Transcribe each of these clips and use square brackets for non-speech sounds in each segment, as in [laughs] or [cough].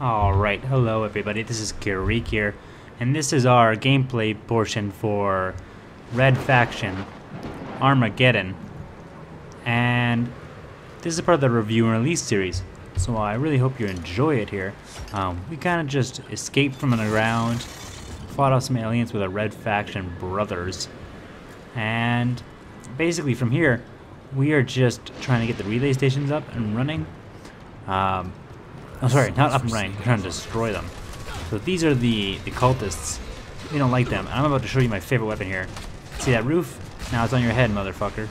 Alright, hello everybody, this is Kiereek here, and this is our gameplay portion for Red Faction Armageddon. And this is part of the review and release series, so I really hope you enjoy it here. Um, we kind of just escaped from underground, fought off some aliens with our Red Faction brothers, and basically from here, we are just trying to get the relay stations up and running. Um, I'm oh, sorry, not up and running. We're trying to destroy them. So these are the, the cultists. We don't like them. I'm about to show you my favorite weapon here. See that roof? Now it's on your head, motherfucker.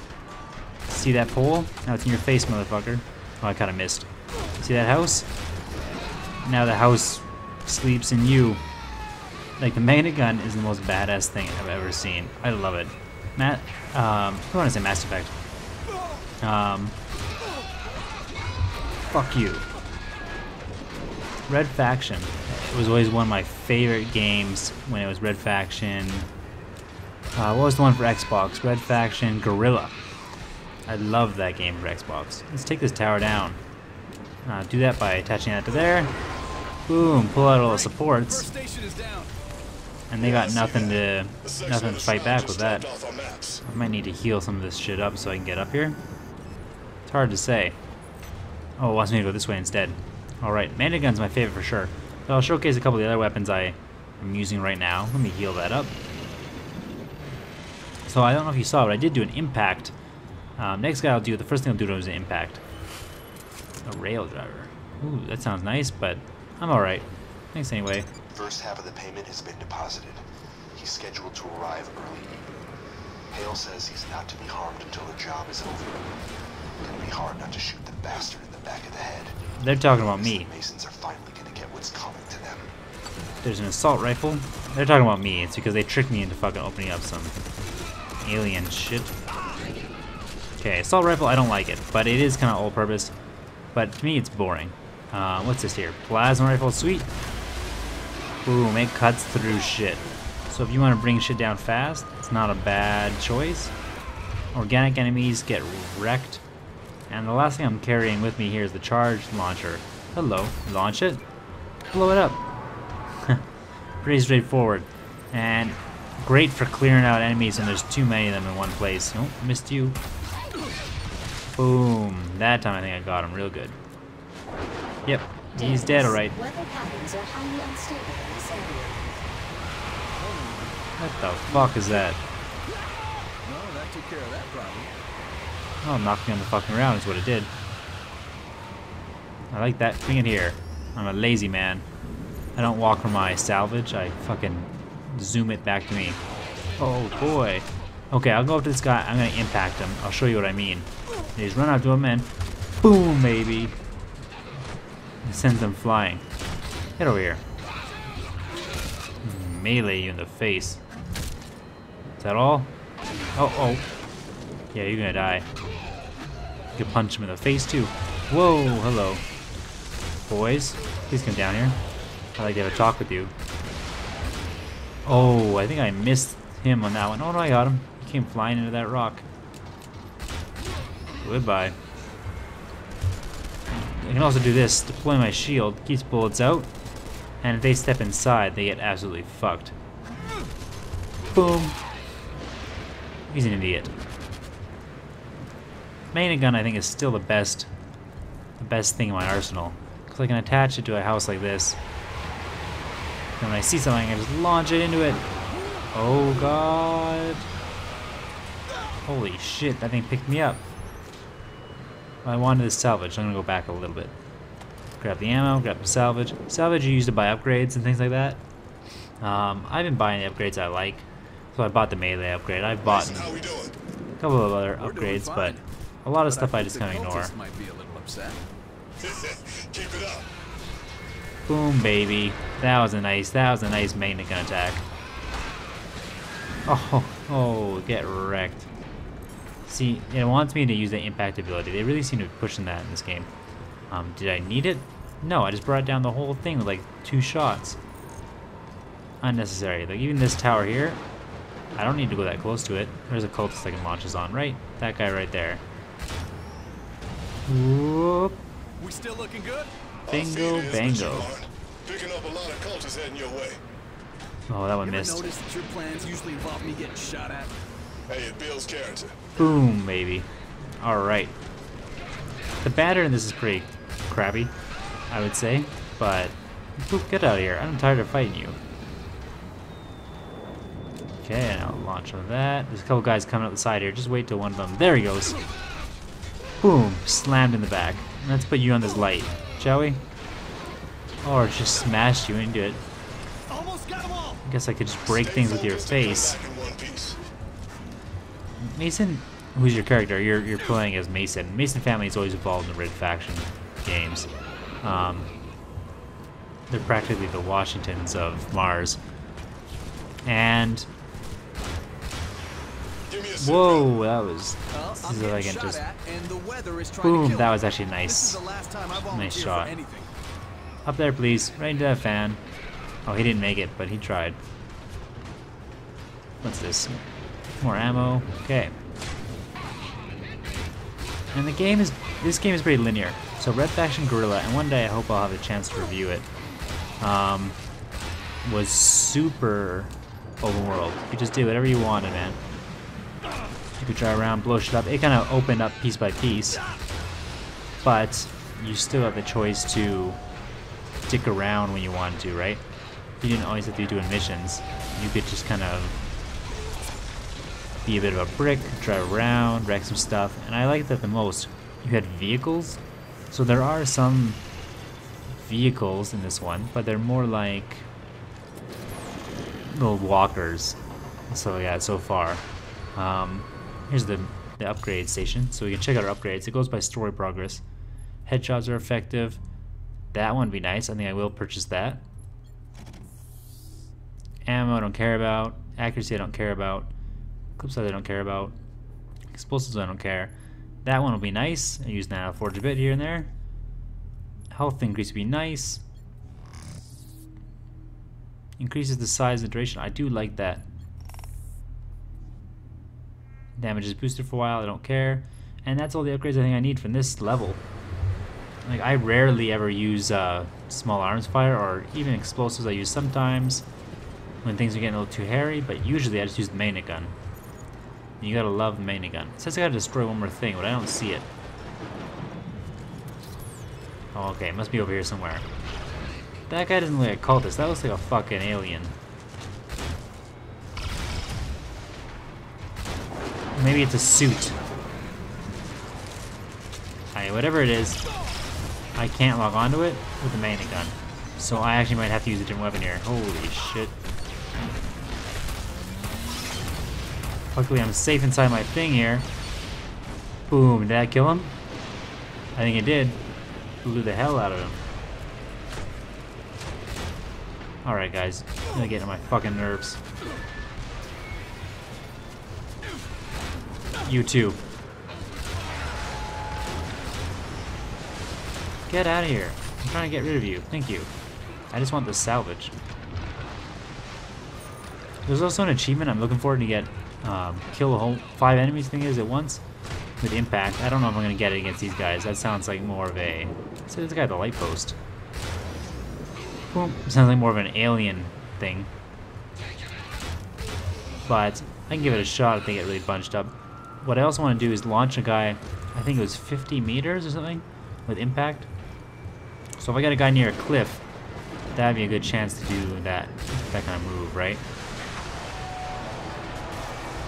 See that pole? Now it's in your face, motherfucker. Oh, I kind of missed. See that house? Now the house sleeps in you. Like, the magnet gun is the most badass thing I've ever seen. I love it. Matt, um, I want to say Mass Effect. Um, fuck you. Red Faction it was always one of my favorite games when it was Red Faction. Uh, what was the one for Xbox? Red Faction Guerrilla. I love that game for Xbox. Let's take this tower down. Uh, do that by attaching that to there. Boom, pull out all the supports. And they got nothing to nothing to fight back with that. I might need to heal some of this shit up so I can get up here. It's hard to say. Oh, it wants me to go this way instead. Alright, Magnet Gun's my favorite for sure. So I'll showcase a couple of the other weapons I am using right now. Let me heal that up. So I don't know if you saw, but I did do an impact. Um, next guy I'll do, the first thing I'll do is an impact. A rail driver. Ooh, that sounds nice, but I'm alright. Thanks anyway. First half of the payment has been deposited. He's scheduled to arrive early. Hale says he's not to be harmed until the job is over. Gonna be hard not to shoot the bastard in the back of the head. They're talking about me. Masons are finally gonna get what's coming to them. There's an assault rifle. They're talking about me. It's because they tricked me into fucking opening up some alien shit. Okay, assault rifle, I don't like it, but it is kind of all-purpose. But to me, it's boring. Uh, what's this here? Plasma rifle, sweet. Boom, it cuts through shit. So if you want to bring shit down fast, it's not a bad choice. Organic enemies get wrecked. And the last thing I'm carrying with me here is the charge launcher. Hello, launch it, blow it up. [laughs] Pretty straightforward. And great for clearing out enemies when there's too many of them in one place. Oh, missed you. Boom. That time I think I got him real good. Yep, he's dead alright. What the fuck is that? No, that took care of that problem. Oh, knocked me on the fucking ground is what it did. I like that. thing in here. I'm a lazy man. I don't walk for my salvage. I fucking zoom it back to me. Oh boy. Okay, I'll go up to this guy. I'm gonna impact him. I'll show you what I mean. Just run up to him and boom, baby. Sends them flying. Get over here. Melee you in the face. Is that all? Oh, oh. Yeah, you're gonna die. You can punch him in the face too. Whoa, hello. Boys, please come down here. I'd like to have a talk with you. Oh, I think I missed him on that one. Oh no, I got him. He came flying into that rock. Goodbye. I can also do this. Deploy my shield. Keeps bullets out. And if they step inside, they get absolutely fucked. Boom. He's an idiot. Magnet gun, I think, is still the best, the best thing in my arsenal. Because I can attach it to a house like this. And when I see something, I just launch it into it. Oh, God. Holy shit, that thing picked me up. I wanted to salvage, so I'm going to go back a little bit. Grab the ammo, grab the salvage. Salvage you use to buy upgrades and things like that. Um, I've been buying the upgrades I like. So I bought the melee upgrade. I've bought a couple of other upgrades, but a lot of stuff I just kind of ignore. Might be a little upset. Keep it up. Boom, baby. That was a nice, that was a nice magnet gun attack. Oh, [laughs] oh, get wrecked. See, it wants me to use the impact ability. They really seem to be pushing that in this game. Um, did I need it? No, I just brought down the whole thing with like two shots. Unnecessary. Like even this tower here, I don't need to go that close to it. There's a cultist I can launch this on, right? That guy right there. Whoop. We still looking good? Bingo, bango. Picking up a lot of cultists heading your way. Oh, that one You missed. notice that your plans usually involve me getting shot at? Hey, it builds character. Boom, baby. Alright. The batter in this is pretty crappy, I would say. But, Boop, get out of here. I'm tired of fighting you. Okay, now launch on that. There's a couple guys coming up the side here. Just wait till one of them. There he goes. Boom. Slammed in the back. Let's put you on this light, shall we? Or just smash you into it. I guess I could just break things with your face. Mason, who's your character? You're you're playing as Mason. Mason family is always involved in the Red Faction games. Um, they're practically the Washingtons of Mars. And Give me a sit rep. whoa, that was this is just boom. That was actually nice. volunteer shot. Up there, please. Right into that fan. Oh, he didn't make it, but he tried. What's this? More ammo. Okay. And the game is this game is pretty linear. So Red Faction Guerrilla, and one day I hope I'll have a chance to review it. Um, was super open world. You just do whatever you wanted, man. Drive around, blow shit up. It kind of opened up piece by piece, but you still have the choice to stick around when you want to, right? You didn't always have to be doing missions. You could just kind of be a bit of a brick, drive around, wreck some stuff, and I liked that the most. You had vehicles, so there are some vehicles in this one, but they're more like little walkers. So yeah, so far. Um, here's the, the upgrade station, so we can check out our upgrades. It goes by story progress. Headshots are effective. That one would be nice. I think I will purchase that. Ammo I don't care about. Accuracy I don't care about. Clip size I don't care about. Explosives I don't care. That one will be nice. I use Nano Forge a bit here and there. Health increase would be nice. Increases the size and duration. I do like that. Damage is boosted for a while. I don't care. And that's all the upgrades I think I need from this level. Like I rarely ever use uh, small arms fire or even explosives. I use sometimes when things are getting a little too hairy, but usually I just use the main gun. You gotta love the main gun. It says I gotta destroy one more thing, but I don't see it. Oh, okay, it must be over here somewhere. That guy doesn't look like a cultist. That looks like a fucking alien. Maybe it's a suit. Alright, whatever it is, I can't log onto it with the main gun. So I actually might have to use a different weapon here. Holy shit. Luckily I'm safe inside my thing here. Boom, did that kill him? I think it did. Blew the hell out of him. Alright guys, I'm gonna get on my fucking nerves. You too. Get out of here. I'm trying to get rid of you. Thank you. I just want the salvage. There's also an achievement I'm looking forward to get. Um, kill a whole five enemies, it is, at once. With impact. I don't know if I'm going to get it against these guys. That sounds like more of a... So this guy at the light post. Boom. Sounds like more of an alien thing. But I can give it a shot if they get really bunched up. What I also want to do is launch a guy, I think it was 50 meters or something, with impact. So if I got a guy near a cliff, that'd be a good chance to do that, that kind of move, right?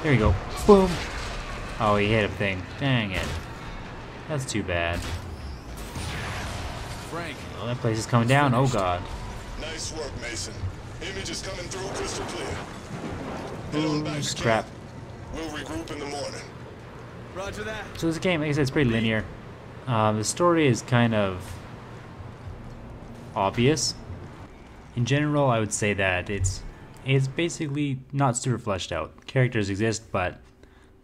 There you go. Boom. Oh, he hit a thing. Dang it. That's too bad. Frank, Oh, that place is coming down. Oh, God. Nice work, Mason. Image is coming through crystal clear. Head on back Ooh, camp. We'll regroup in the morning. Roger that. So this game, like I said, it's pretty linear. Um, the story is kind of obvious. In general, I would say that it's it's basically not super fleshed out. Characters exist, but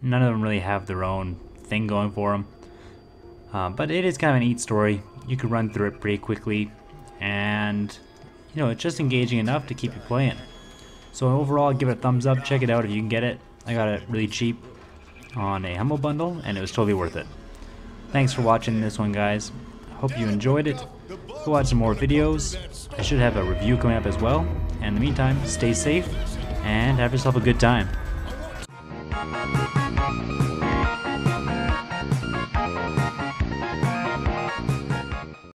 none of them really have their own thing going for them. Um, but it is kind of a neat story. You can run through it pretty quickly, and you know it's just engaging enough to keep you playing. So overall, give it a thumbs up. Check it out if you can get it. I got it really cheap on a Humble Bundle, and it was totally worth it. Thanks for watching this one, guys. Hope you enjoyed it. go watch some more videos. I should have a review coming up as well. And in the meantime, stay safe and have yourself a good time.